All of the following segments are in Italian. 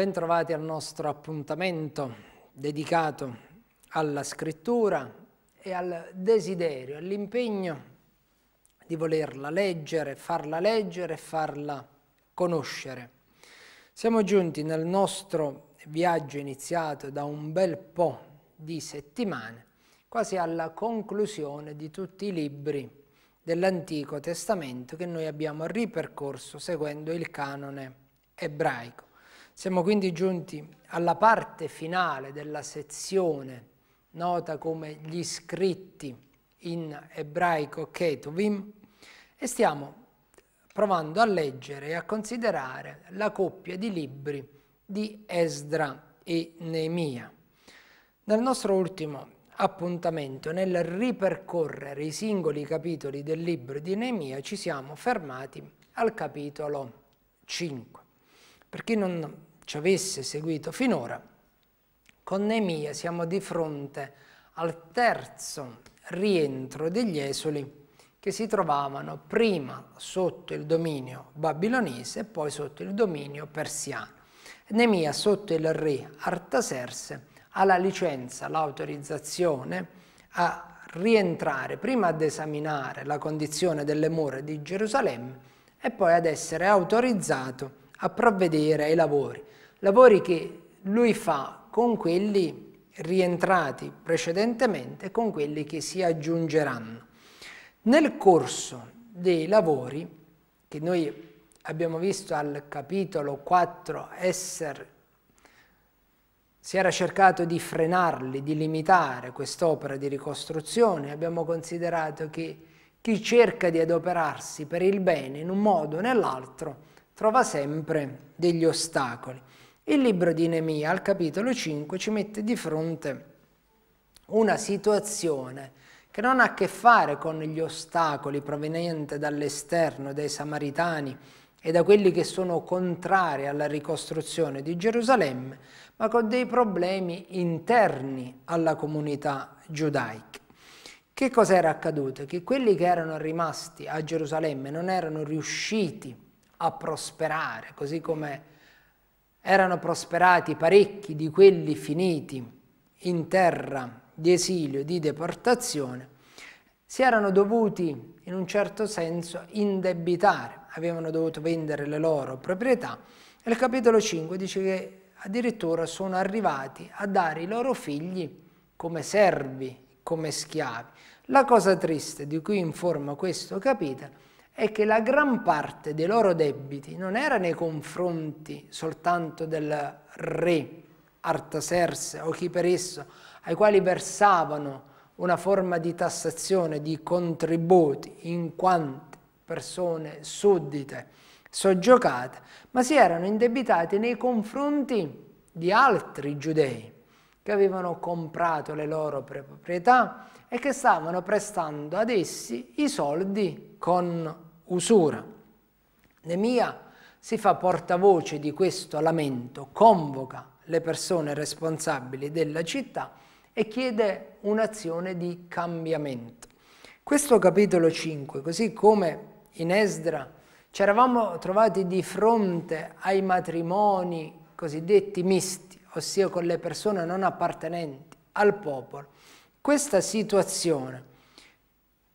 Bentrovati al nostro appuntamento dedicato alla scrittura e al desiderio, all'impegno di volerla leggere, farla leggere e farla conoscere. Siamo giunti nel nostro viaggio iniziato da un bel po' di settimane, quasi alla conclusione di tutti i libri dell'Antico Testamento che noi abbiamo ripercorso seguendo il canone ebraico. Siamo quindi giunti alla parte finale della sezione nota come gli scritti in ebraico Ketuvim e stiamo provando a leggere e a considerare la coppia di libri di Esdra e Neemia. Nel nostro ultimo appuntamento, nel ripercorrere i singoli capitoli del libro di Neemia, ci siamo fermati al capitolo 5. Per chi non ci avesse seguito finora, con Neemia siamo di fronte al terzo rientro degli esuli che si trovavano prima sotto il dominio babilonese e poi sotto il dominio persiano. Neemia sotto il re Artaserse ha la licenza, l'autorizzazione a rientrare prima ad esaminare la condizione delle mura di Gerusalemme e poi ad essere autorizzato a provvedere ai lavori lavori che lui fa con quelli rientrati precedentemente con quelli che si aggiungeranno. Nel corso dei lavori, che noi abbiamo visto al capitolo 4 essere si era cercato di frenarli, di limitare quest'opera di ricostruzione, abbiamo considerato che chi cerca di adoperarsi per il bene in un modo o nell'altro trova sempre degli ostacoli. Il libro di Nemia al capitolo 5 ci mette di fronte una situazione che non ha a che fare con gli ostacoli provenienti dall'esterno, dai samaritani e da quelli che sono contrari alla ricostruzione di Gerusalemme, ma con dei problemi interni alla comunità giudaica. Che cosa era accaduto? Che quelli che erano rimasti a Gerusalemme non erano riusciti a prosperare, così come erano prosperati parecchi di quelli finiti in terra di esilio, di deportazione, si erano dovuti in un certo senso indebitare, avevano dovuto vendere le loro proprietà e il capitolo 5 dice che addirittura sono arrivati a dare i loro figli come servi, come schiavi. La cosa triste di cui informa questo capitolo è che la gran parte dei loro debiti non era nei confronti soltanto del re Artaserse o chi per esso, ai quali versavano una forma di tassazione di contributi in quante persone suddite soggiocate, ma si erano indebitati nei confronti di altri giudei che avevano comprato le loro proprietà e che stavano prestando ad essi i soldi con usura. Nemia si fa portavoce di questo lamento, convoca le persone responsabili della città e chiede un'azione di cambiamento. Questo capitolo 5, così come in Esdra ci eravamo trovati di fronte ai matrimoni cosiddetti misti, ossia con le persone non appartenenti al popolo, questa situazione,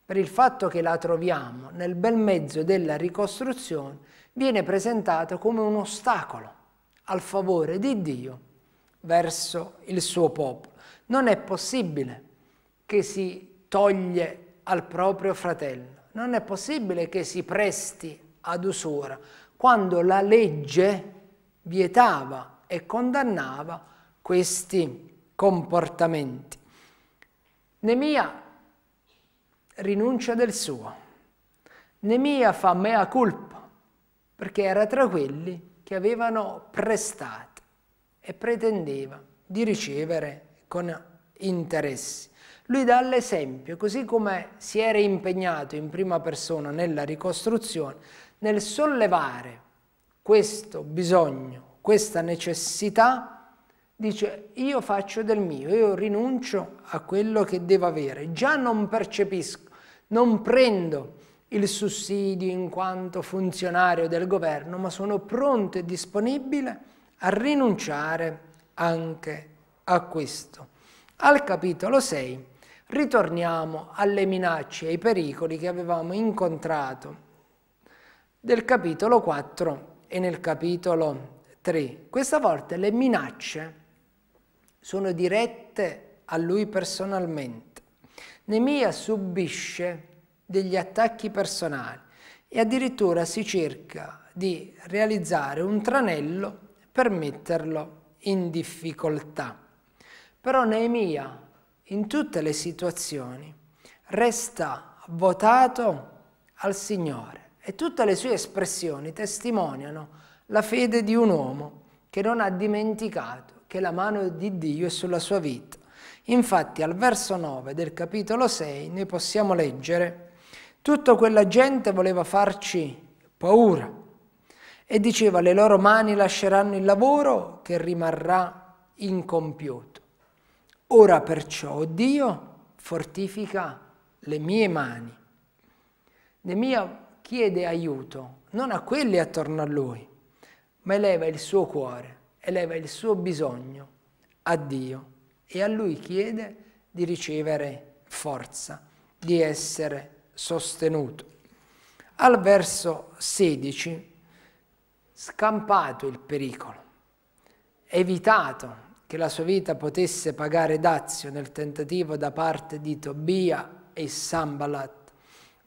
per il fatto che la troviamo nel bel mezzo della ricostruzione, viene presentata come un ostacolo al favore di Dio verso il suo popolo. Non è possibile che si toglie al proprio fratello, non è possibile che si presti ad usura quando la legge vietava e condannava questi comportamenti. Nemia rinuncia del suo. Nemia fa mea culpa, perché era tra quelli che avevano prestato e pretendeva di ricevere con interessi. Lui dà l'esempio, così come si era impegnato in prima persona nella ricostruzione, nel sollevare questo bisogno, questa necessità dice io faccio del mio, io rinuncio a quello che devo avere, già non percepisco, non prendo il sussidio in quanto funzionario del governo, ma sono pronto e disponibile a rinunciare anche a questo. Al capitolo 6 ritorniamo alle minacce e ai pericoli che avevamo incontrato del capitolo 4 e nel capitolo 3. Questa volta le minacce sono dirette a lui personalmente. Nemia subisce degli attacchi personali e addirittura si cerca di realizzare un tranello per metterlo in difficoltà. Però Neemia in tutte le situazioni resta votato al Signore e tutte le sue espressioni testimoniano la fede di un uomo che non ha dimenticato che la mano di Dio è sulla sua vita. Infatti al verso 9 del capitolo 6 ne possiamo leggere tutta quella gente voleva farci paura e diceva le loro mani lasceranno il lavoro che rimarrà incompiuto. Ora perciò Dio fortifica le mie mani. Nemia chiede aiuto non a quelli attorno a lui, ma eleva il suo cuore, eleva il suo bisogno a Dio e a lui chiede di ricevere forza, di essere sostenuto. Al verso 16, scampato il pericolo, evitato che la sua vita potesse pagare dazio nel tentativo da parte di Tobia e Sambalat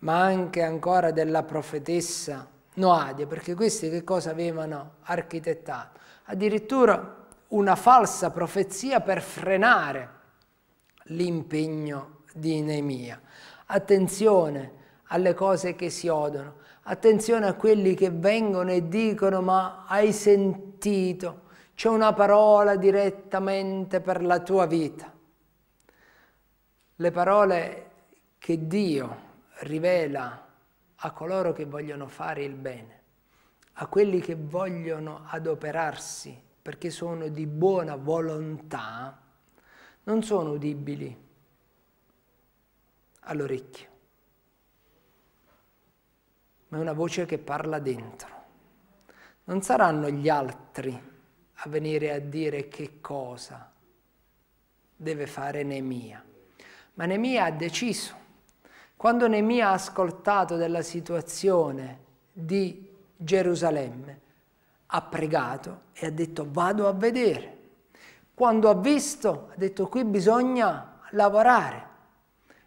ma anche ancora della profetessa Noadia, perché questi che cosa avevano architettato? Addirittura una falsa profezia per frenare l'impegno di Neemia. Attenzione alle cose che si odono, attenzione a quelli che vengono e dicono ma hai sentito, c'è una parola direttamente per la tua vita. Le parole che Dio rivela a coloro che vogliono fare il bene, a quelli che vogliono adoperarsi perché sono di buona volontà, non sono udibili all'orecchio, ma è una voce che parla dentro. Non saranno gli altri a venire a dire che cosa deve fare Nemia, ma Nemia ha deciso. Quando Nemia ha ascoltato della situazione di Gerusalemme, ha pregato e ha detto vado a vedere. Quando ha visto, ha detto qui bisogna lavorare.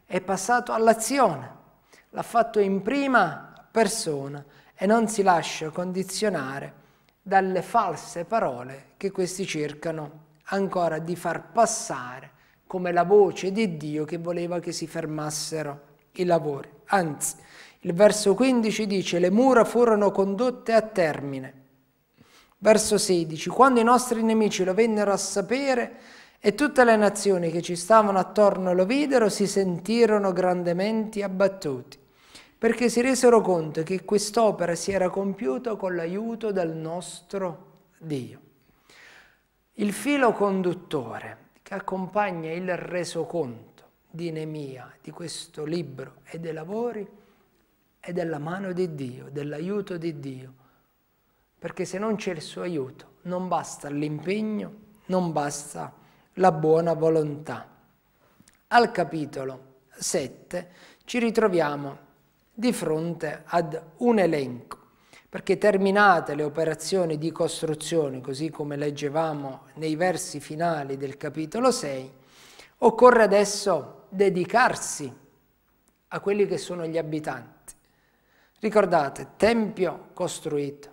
È passato all'azione, l'ha fatto in prima persona e non si lascia condizionare dalle false parole che questi cercano ancora di far passare come la voce di Dio che voleva che si fermassero i lavori. Anzi, il verso 15 dice le mura furono condotte a termine. Verso 16, quando i nostri nemici lo vennero a sapere e tutte le nazioni che ci stavano attorno lo videro, si sentirono grandemente abbattuti, perché si resero conto che quest'opera si era compiuta con l'aiuto del nostro Dio. Il filo conduttore che accompagna il resoconto di Nemia, di questo libro e dei lavori, è della mano di Dio, dell'aiuto di Dio. Perché se non c'è il suo aiuto, non basta l'impegno, non basta la buona volontà. Al capitolo 7 ci ritroviamo di fronte ad un elenco, perché terminate le operazioni di costruzione, così come leggevamo nei versi finali del capitolo 6, occorre adesso dedicarsi a quelli che sono gli abitanti. Ricordate, tempio costruito,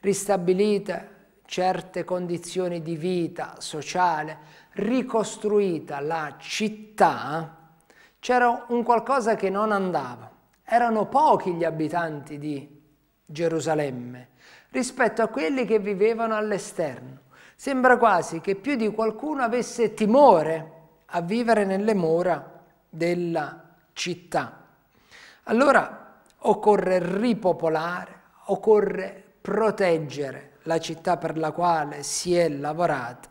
ristabilite certe condizioni di vita sociale, ricostruita la città, c'era un qualcosa che non andava. Erano pochi gli abitanti di Gerusalemme rispetto a quelli che vivevano all'esterno. Sembra quasi che più di qualcuno avesse timore a vivere nelle mura della città. Allora occorre ripopolare, occorre proteggere la città per la quale si è lavorato.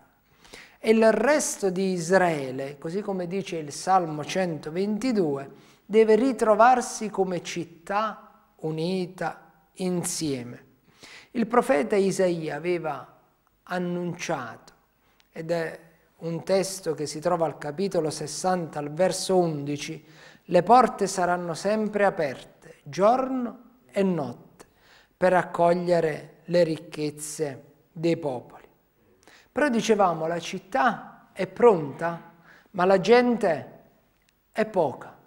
E il resto di Israele, così come dice il Salmo 122, deve ritrovarsi come città unita insieme. Il profeta Isaia aveva annunciato ed è un testo che si trova al capitolo 60 al verso 11, le porte saranno sempre aperte, giorno e notte, per accogliere le ricchezze dei popoli. Però dicevamo, la città è pronta, ma la gente è poca.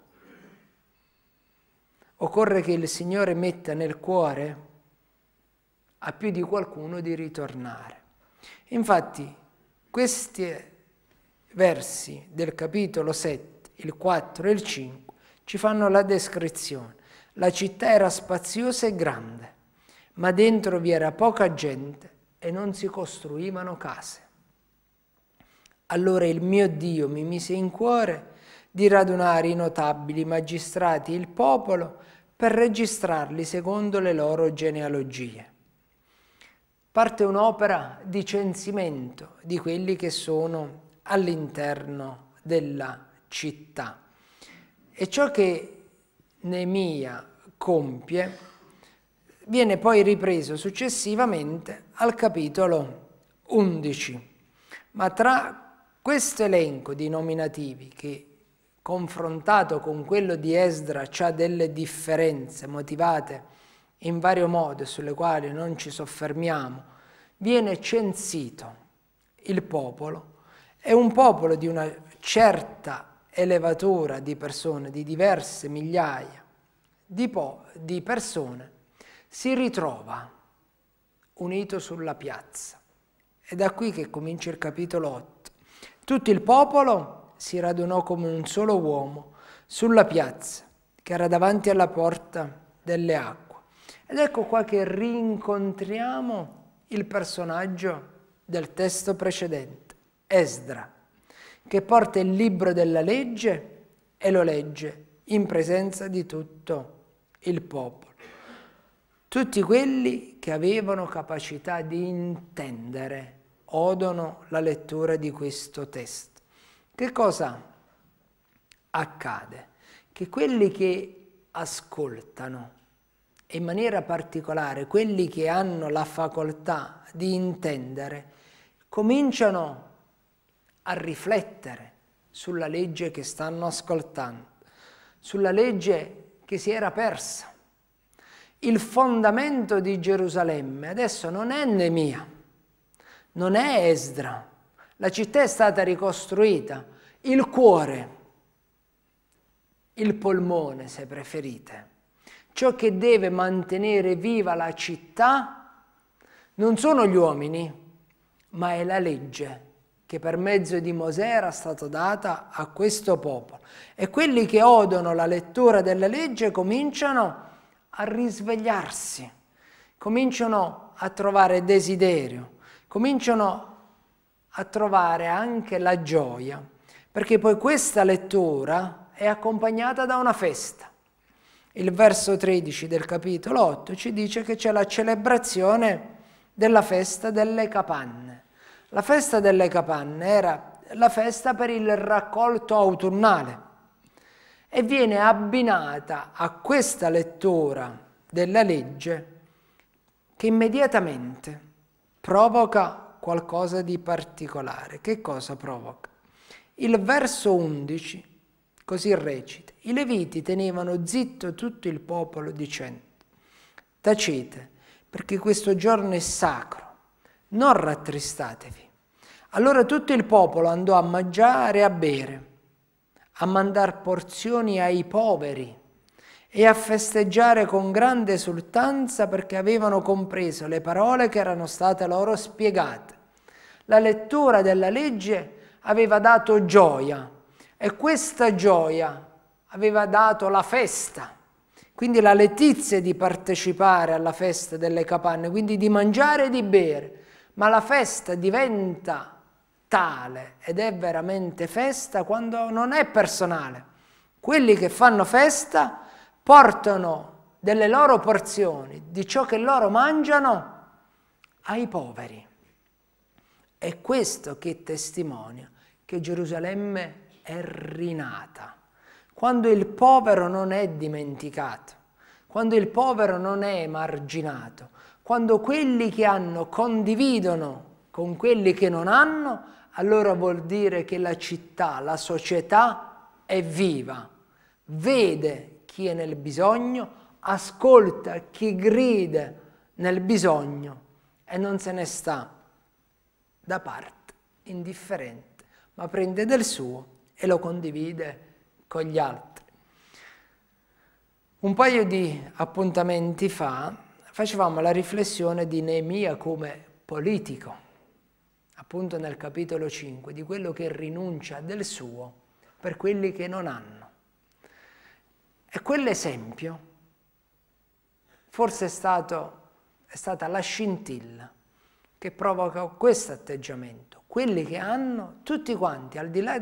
Occorre che il Signore metta nel cuore a più di qualcuno di ritornare. Infatti, questi versi del capitolo 7, il 4 e il 5, ci fanno la descrizione. La città era spaziosa e grande, ma dentro vi era poca gente e non si costruivano case. Allora il mio Dio mi mise in cuore di radunare i notabili, magistrati, il popolo, per registrarli secondo le loro genealogie. Parte un'opera di censimento di quelli che sono all'interno della città. E ciò che Nemia compie viene poi ripreso successivamente al capitolo 11. Ma tra questo elenco di nominativi che confrontato con quello di Esdra ha delle differenze motivate in vario modo sulle quali non ci soffermiamo, viene censito il popolo è un popolo di una certa elevatura di persone, di diverse migliaia di, di persone, si ritrova unito sulla piazza. È da qui che comincia il capitolo 8. Tutto il popolo si radunò come un solo uomo sulla piazza che era davanti alla porta delle acque. Ed ecco qua che rincontriamo il personaggio del testo precedente. Esdra, che porta il libro della legge e lo legge in presenza di tutto il popolo. Tutti quelli che avevano capacità di intendere odono la lettura di questo testo. Che cosa accade? Che quelli che ascoltano, in maniera particolare quelli che hanno la facoltà di intendere, cominciano a riflettere sulla legge che stanno ascoltando, sulla legge che si era persa. Il fondamento di Gerusalemme adesso non è Nemia, non è Esdra, la città è stata ricostruita, il cuore, il polmone se preferite, ciò che deve mantenere viva la città non sono gli uomini, ma è la legge che per mezzo di Mosè era stata data a questo popolo. E quelli che odono la lettura della legge cominciano a risvegliarsi, cominciano a trovare desiderio, cominciano a trovare anche la gioia, perché poi questa lettura è accompagnata da una festa. Il verso 13 del capitolo 8 ci dice che c'è la celebrazione della festa delle capanne. La festa delle capanne era la festa per il raccolto autunnale e viene abbinata a questa lettura della legge che immediatamente provoca qualcosa di particolare. Che cosa provoca? Il verso 11 così recita, i leviti tenevano zitto tutto il popolo dicendo, tacete perché questo giorno è sacro, non rattristatevi. Allora tutto il popolo andò a mangiare e a bere, a mandar porzioni ai poveri e a festeggiare con grande esultanza perché avevano compreso le parole che erano state loro spiegate. La lettura della legge aveva dato gioia e questa gioia aveva dato la festa, quindi la letizia di partecipare alla festa delle capanne, quindi di mangiare e di bere, ma la festa diventa tale ed è veramente festa quando non è personale. Quelli che fanno festa portano delle loro porzioni, di ciò che loro mangiano, ai poveri. È questo che testimonia che Gerusalemme è rinata. Quando il povero non è dimenticato, quando il povero non è emarginato, quando quelli che hanno condividono con quelli che non hanno, allora vuol dire che la città, la società è viva, vede chi è nel bisogno, ascolta chi grida nel bisogno e non se ne sta da parte, indifferente, ma prende del suo e lo condivide con gli altri. Un paio di appuntamenti fa facevamo la riflessione di Neemia come politico, appunto nel capitolo 5, di quello che rinuncia del suo per quelli che non hanno. E quell'esempio forse è, stato, è stata la scintilla che provoca questo atteggiamento. Quelli che hanno, tutti quanti, al di là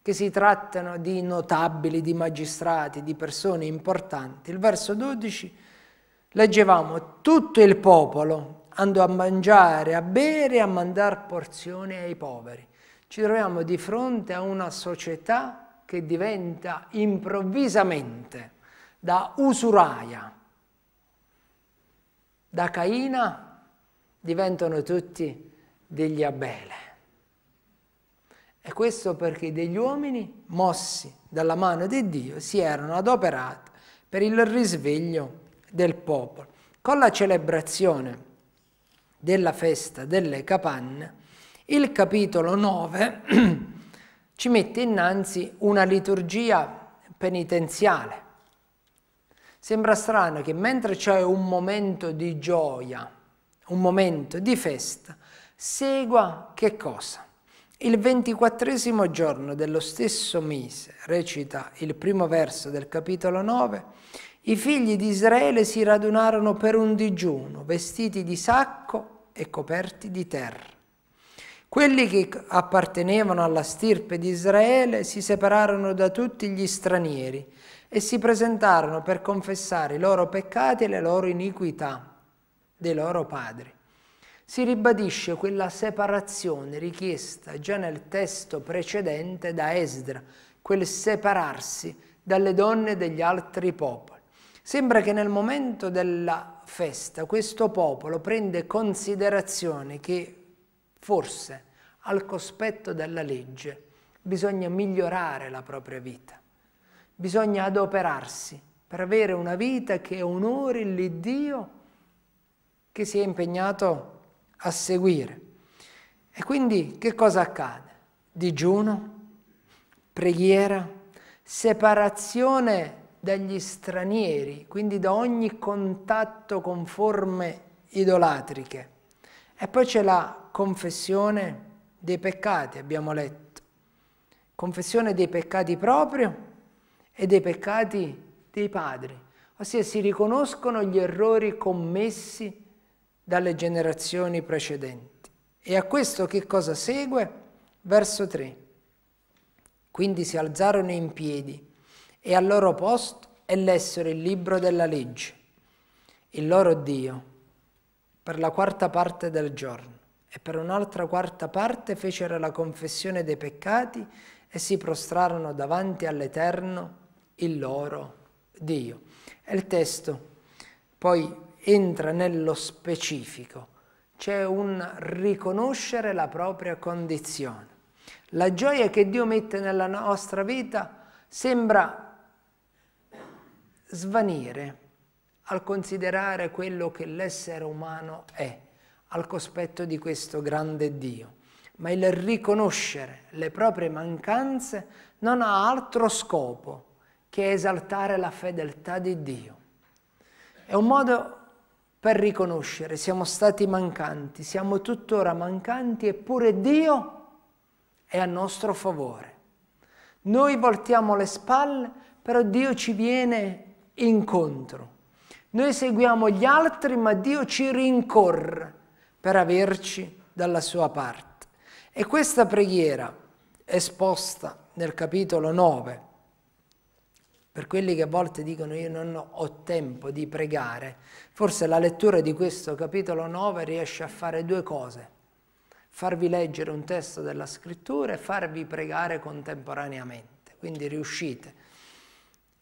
che si trattano di notabili, di magistrati, di persone importanti, il verso 12 leggevamo tutto il popolo andò a mangiare, a bere e a mandare porzioni ai poveri. Ci troviamo di fronte a una società che diventa improvvisamente da usuraia, da Caina diventano tutti degli Abele. E questo perché degli uomini, mossi dalla mano di Dio, si erano adoperati per il risveglio del popolo. Con la celebrazione della festa delle capanne, il capitolo 9 ci mette innanzi una liturgia penitenziale Sembra strano che mentre c'è un momento di gioia, un momento di festa, segua che cosa? Il ventiquattresimo giorno dello stesso mese, recita il primo verso del capitolo 9, i figli di Israele si radunarono per un digiuno, vestiti di sacco e coperti di terra. Quelli che appartenevano alla stirpe di Israele si separarono da tutti gli stranieri e si presentarono per confessare i loro peccati e le loro iniquità dei loro padri. Si ribadisce quella separazione richiesta già nel testo precedente da Esdra, quel separarsi dalle donne degli altri popoli. Sembra che nel momento della festa questo popolo prende considerazione che forse al cospetto della legge bisogna migliorare la propria vita bisogna adoperarsi per avere una vita che onori l'Iddio che si è impegnato a seguire. E quindi che cosa accade? Digiuno, preghiera, separazione dagli stranieri, quindi da ogni contatto con forme idolatriche. E poi c'è la confessione dei peccati, abbiamo letto. Confessione dei peccati proprio e dei peccati dei padri, ossia si riconoscono gli errori commessi dalle generazioni precedenti. E a questo che cosa segue? Verso 3. Quindi si alzarono in piedi e al loro posto e lessero il libro della legge, il loro Dio, per la quarta parte del giorno e per un'altra quarta parte fecero la confessione dei peccati e si prostrarono davanti all'Eterno il loro Dio. E il testo poi entra nello specifico, c'è un riconoscere la propria condizione. La gioia che Dio mette nella nostra vita sembra svanire al considerare quello che l'essere umano è, al cospetto di questo grande Dio. Ma il riconoscere le proprie mancanze non ha altro scopo che esaltare la fedeltà di Dio. È un modo per riconoscere, siamo stati mancanti, siamo tuttora mancanti, eppure Dio è a nostro favore. Noi voltiamo le spalle, però Dio ci viene incontro. Noi seguiamo gli altri, ma Dio ci rincorre per averci dalla sua parte. E questa preghiera esposta nel capitolo 9 per quelli che a volte dicono io non ho tempo di pregare, forse la lettura di questo capitolo 9 riesce a fare due cose. Farvi leggere un testo della scrittura e farvi pregare contemporaneamente. Quindi riuscite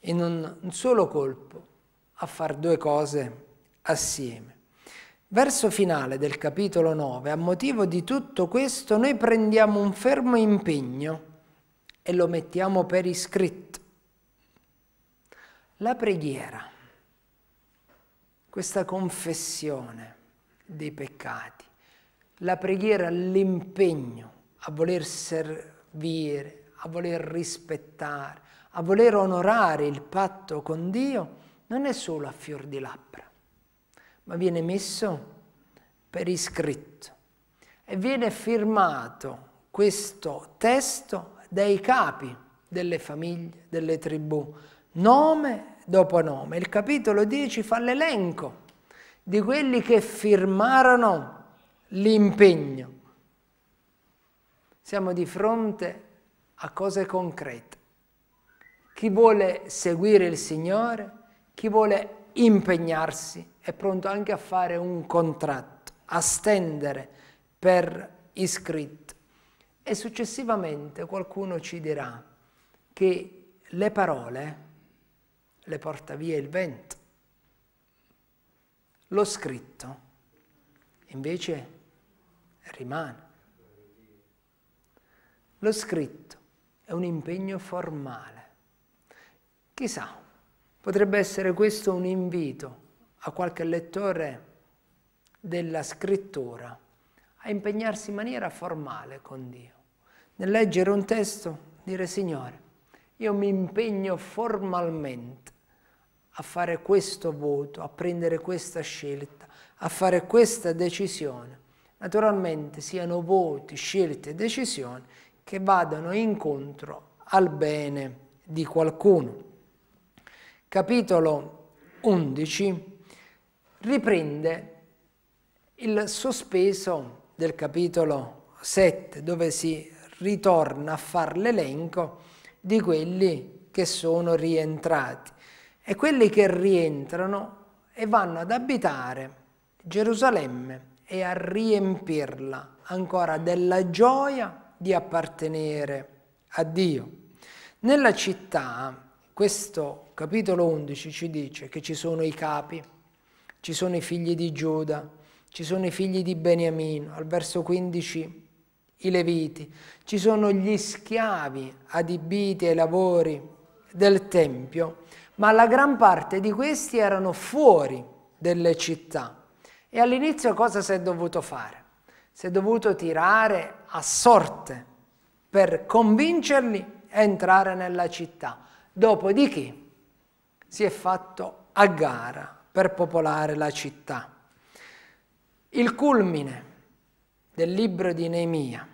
in un, solo colpo a fare due cose assieme. Verso finale del capitolo 9, a motivo di tutto questo, noi prendiamo un fermo impegno e lo mettiamo per iscritto. La preghiera, questa confessione dei peccati, la preghiera, l'impegno a voler servire, a voler rispettare, a voler onorare il patto con Dio, non è solo a fior di labbra ma viene messo per iscritto e viene firmato questo testo dai capi delle famiglie, delle tribù, nome dopo nome. Il capitolo 10 fa l'elenco di quelli che firmarono l'impegno. Siamo di fronte a cose concrete. Chi vuole seguire il Signore, chi vuole impegnarsi, è pronto anche a fare un contratto, a stendere per iscritto. E successivamente qualcuno ci dirà che le parole le porta via il vento. Lo scritto invece rimane. Lo scritto è un impegno formale. Chissà, potrebbe essere questo un invito a qualche lettore della scrittura a impegnarsi in maniera formale con Dio. Nel leggere un testo, dire Signore, io mi impegno formalmente a fare questo voto, a prendere questa scelta, a fare questa decisione. Naturalmente siano voti, scelte e decisioni che vadano incontro al bene di qualcuno. Capitolo 11 riprende il sospeso del capitolo 7 dove si ritorna a fare l'elenco di quelli che sono rientrati e quelli che rientrano e vanno ad abitare Gerusalemme e a riempirla ancora della gioia di appartenere a Dio. Nella città, questo capitolo 11 ci dice che ci sono i capi, ci sono i figli di Giuda, ci sono i figli di Beniamino, al verso 15 i Leviti, ci sono gli schiavi adibiti ai lavori del Tempio, ma la gran parte di questi erano fuori delle città. E all'inizio cosa si è dovuto fare? Si è dovuto tirare a sorte per convincerli a entrare nella città. Dopodiché si è fatto a gara per popolare la città. Il culmine del libro di Neemia,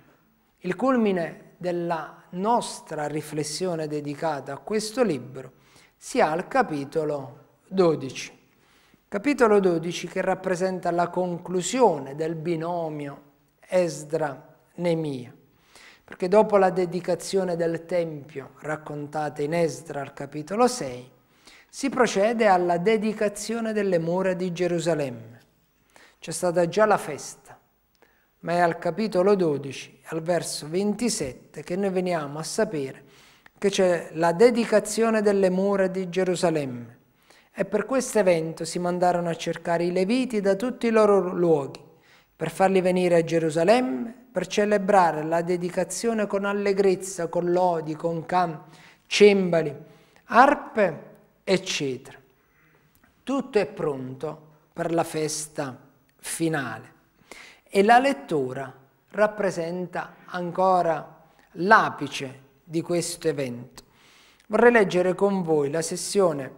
il culmine della nostra riflessione dedicata a questo libro, si ha al capitolo 12. Capitolo 12 che rappresenta la conclusione del binomio Esdra-Nemia, perché dopo la dedicazione del Tempio raccontata in Esdra al capitolo 6, si procede alla dedicazione delle mura di Gerusalemme. C'è stata già la festa, ma è al capitolo 12, al verso 27, che noi veniamo a sapere che c'è la dedicazione delle mura di Gerusalemme. E per questo evento si mandarono a cercare i Leviti da tutti i loro luoghi, per farli venire a Gerusalemme, per celebrare la dedicazione con allegrezza, con lodi, con canti, cembali, arpe eccetera. Tutto è pronto per la festa finale e la lettura rappresenta ancora l'apice di questo evento. Vorrei leggere con voi la sessione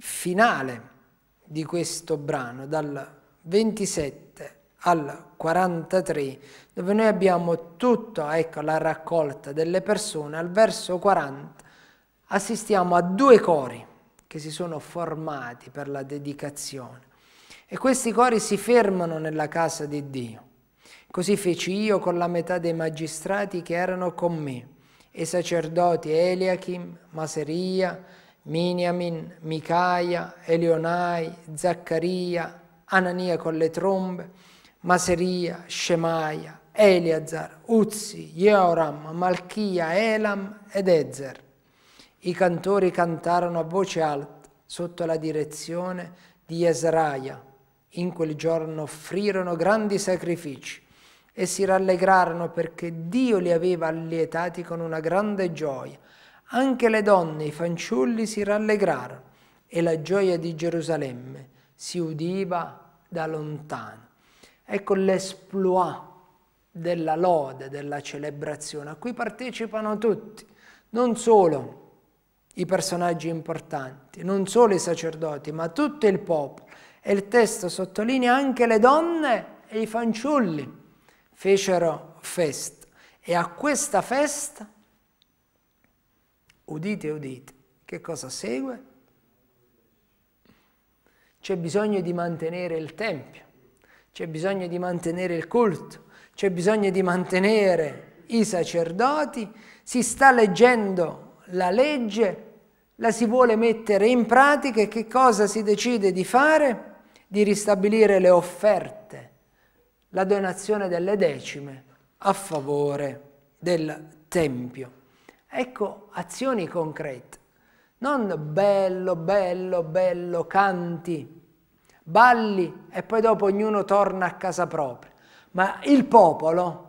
finale di questo brano, dal 27 al 43, dove noi abbiamo tutta ecco, la raccolta delle persone, al verso 40 assistiamo a due cori che si sono formati per la dedicazione. E questi cori si fermano nella casa di Dio. Così feci io con la metà dei magistrati che erano con me, i sacerdoti Eliachim, Maseria, Miniamin, Micaia, Elionai, Zaccaria, Anania con le trombe, Maseria, Shemaia, Eliazar, Uzzi, Jeoram, Malchia, Elam ed Ezer. I cantori cantarono a voce alta sotto la direzione di Esraia, In quel giorno offrirono grandi sacrifici e si rallegrarono perché Dio li aveva allietati con una grande gioia. Anche le donne e i fanciulli si rallegrarono e la gioia di Gerusalemme si udiva da lontano. Ecco l'esploit della lode, della celebrazione, a cui partecipano tutti, non solo i personaggi importanti, non solo i sacerdoti, ma tutto il popolo. E il testo sottolinea anche le donne e i fanciulli fecero festa. E a questa festa, udite, udite, che cosa segue? C'è bisogno di mantenere il Tempio, c'è bisogno di mantenere il culto, c'è bisogno di mantenere i sacerdoti, si sta leggendo la legge, la si vuole mettere in pratica e che cosa si decide di fare? Di ristabilire le offerte, la donazione delle decime a favore del Tempio. Ecco azioni concrete, non bello, bello, bello, canti, balli e poi dopo ognuno torna a casa propria, ma il popolo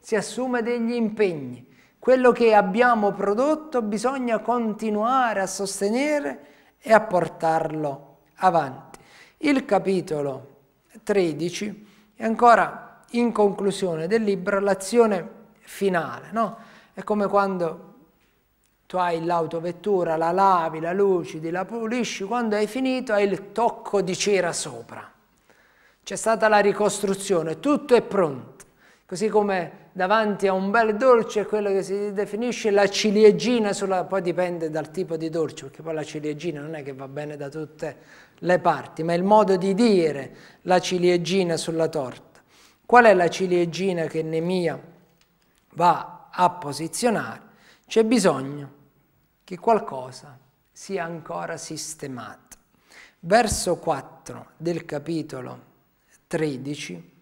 si assume degli impegni quello che abbiamo prodotto bisogna continuare a sostenere e a portarlo avanti. Il capitolo 13 è ancora in conclusione del libro l'azione finale, no? È come quando tu hai l'autovettura, la lavi, la lucidi, la pulisci, quando hai finito hai il tocco di cera sopra. C'è stata la ricostruzione, tutto è pronto. Così come davanti a un bel dolce, quello che si definisce la ciliegina, sulla, poi dipende dal tipo di dolce, perché poi la ciliegina non è che va bene da tutte le parti, ma è il modo di dire la ciliegina sulla torta. Qual è la ciliegina che Nemia va a posizionare? C'è bisogno che qualcosa sia ancora sistemato. Verso 4 del capitolo 13.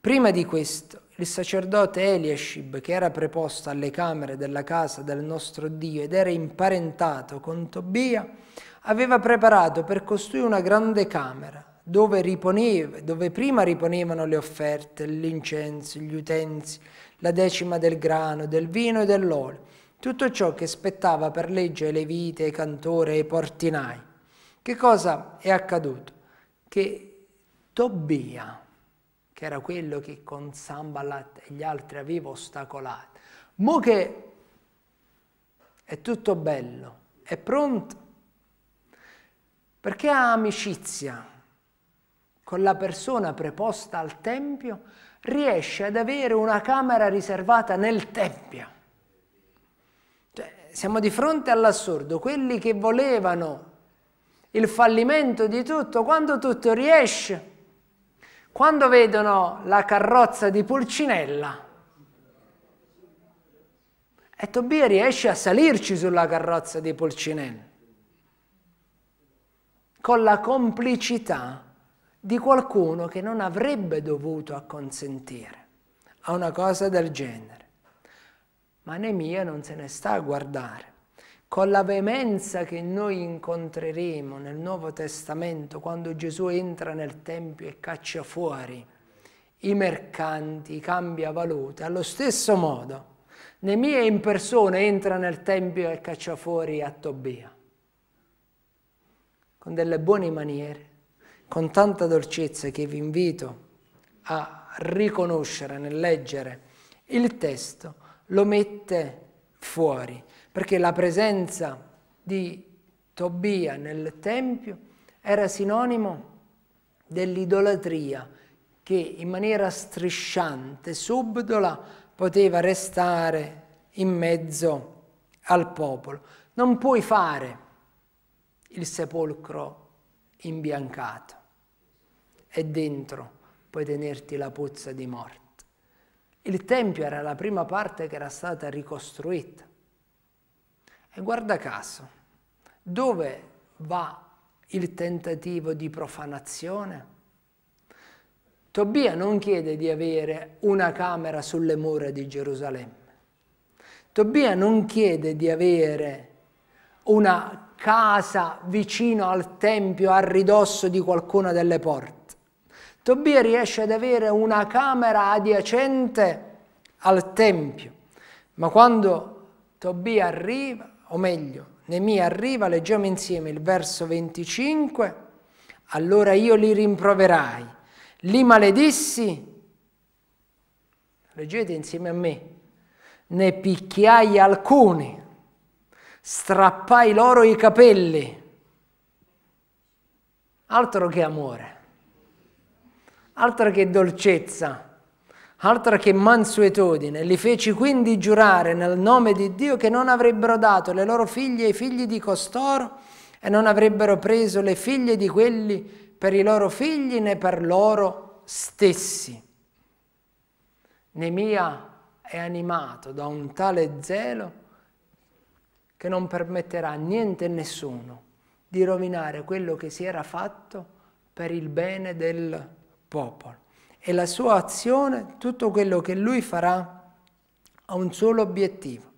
Prima di questo, il sacerdote Eliashib, che era preposto alle camere della casa del nostro Dio ed era imparentato con Tobia, aveva preparato per costui una grande camera, dove, riponeva, dove prima riponevano le offerte, l'incenso, gli utensi, la decima del grano, del vino e dell'olio, tutto ciò che spettava per legge ai levite, ai cantori ai portinai. Che cosa è accaduto? Che Tobia, che era quello che con Sambalat e gli altri aveva ostacolato. Mo che è tutto bello, è pronto, perché ha amicizia con la persona preposta al Tempio, riesce ad avere una camera riservata nel Tempio. Siamo di fronte all'assurdo, quelli che volevano il fallimento di tutto, quando tutto riesce, quando vedono la carrozza di Pulcinella, e Tobia riesce a salirci sulla carrozza di Pulcinella, con la complicità di qualcuno che non avrebbe dovuto acconsentire a una cosa del genere. Ma Nemia non se ne sta a guardare. Con la veemenza che noi incontreremo nel Nuovo Testamento quando Gesù entra nel Tempio e caccia fuori i mercanti, cambia valuta, allo stesso modo Nemia in persona entra nel Tempio e caccia fuori a Tobia con delle buone maniere, con tanta dolcezza che vi invito a riconoscere nel leggere il testo, lo mette fuori perché la presenza di Tobia nel Tempio era sinonimo dell'idolatria che in maniera strisciante, subdola, poteva restare in mezzo al popolo. Non puoi fare il sepolcro imbiancato e dentro puoi tenerti la puzza di morte. Il Tempio era la prima parte che era stata ricostruita e guarda caso, dove va il tentativo di profanazione? Tobia non chiede di avere una camera sulle mura di Gerusalemme. Tobia non chiede di avere una casa vicino al tempio a ridosso di qualcuna delle porte. Tobia riesce ad avere una camera adiacente al tempio, ma quando Tobia arriva, o meglio, Nemia arriva, leggiamo insieme il verso 25, allora io li rimproverai, li maledissi, leggete insieme a me, ne picchiai alcuni, strappai loro i capelli, altro che amore, altro che dolcezza Altro che mansuetudine, li feci quindi giurare nel nome di Dio che non avrebbero dato le loro figlie ai figli di costoro e non avrebbero preso le figlie di quelli per i loro figli né per loro stessi. Nemia è animato da un tale zelo che non permetterà a niente e nessuno di rovinare quello che si era fatto per il bene del popolo e la sua azione, tutto quello che lui farà, ha un solo obiettivo.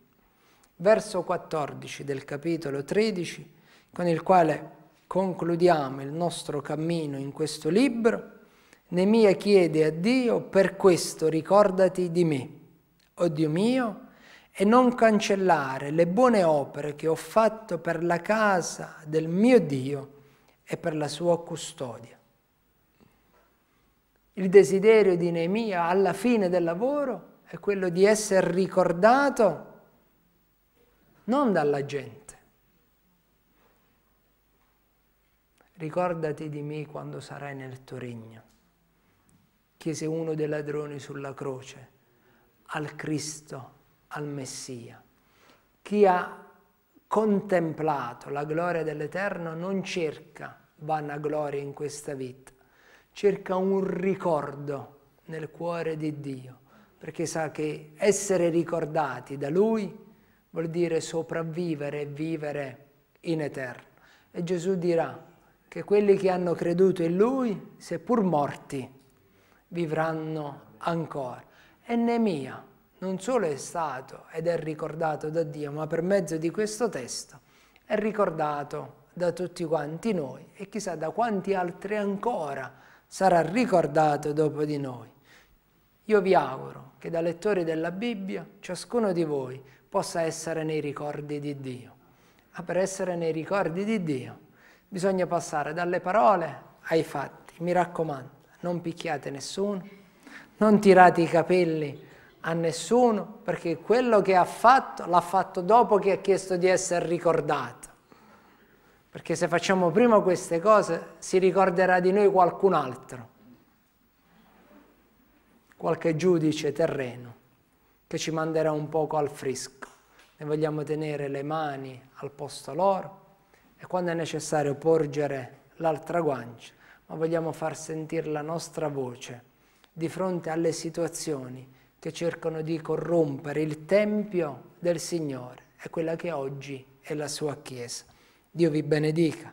Verso 14 del capitolo 13, con il quale concludiamo il nostro cammino in questo libro, Nemia chiede a Dio, per questo ricordati di me, o Dio mio, e non cancellare le buone opere che ho fatto per la casa del mio Dio e per la sua custodia. Il desiderio di Neemia alla fine del lavoro è quello di essere ricordato non dalla gente. Ricordati di me quando sarai nel tuo regno. Chiese uno dei ladroni sulla croce al Cristo, al Messia. Chi ha contemplato la gloria dell'Eterno non cerca vanagloria in questa vita, cerca un ricordo nel cuore di Dio, perché sa che essere ricordati da Lui vuol dire sopravvivere e vivere in eterno. E Gesù dirà che quelli che hanno creduto in Lui, seppur morti, vivranno ancora. E Nemia non solo è stato ed è ricordato da Dio, ma per mezzo di questo testo è ricordato da tutti quanti noi e chissà da quanti altri ancora sarà ricordato dopo di noi. Io vi auguro che da lettori della Bibbia ciascuno di voi possa essere nei ricordi di Dio. Ma per essere nei ricordi di Dio bisogna passare dalle parole ai fatti. Mi raccomando, non picchiate nessuno, non tirate i capelli a nessuno, perché quello che ha fatto l'ha fatto dopo che ha chiesto di essere ricordato. Perché se facciamo prima queste cose si ricorderà di noi qualcun altro, qualche giudice terreno che ci manderà un poco al frisco. Ne vogliamo tenere le mani al posto loro e quando è necessario porgere l'altra guancia, ma vogliamo far sentire la nostra voce di fronte alle situazioni che cercano di corrompere il Tempio del Signore e quella che oggi è la sua Chiesa. Dio vi benedica.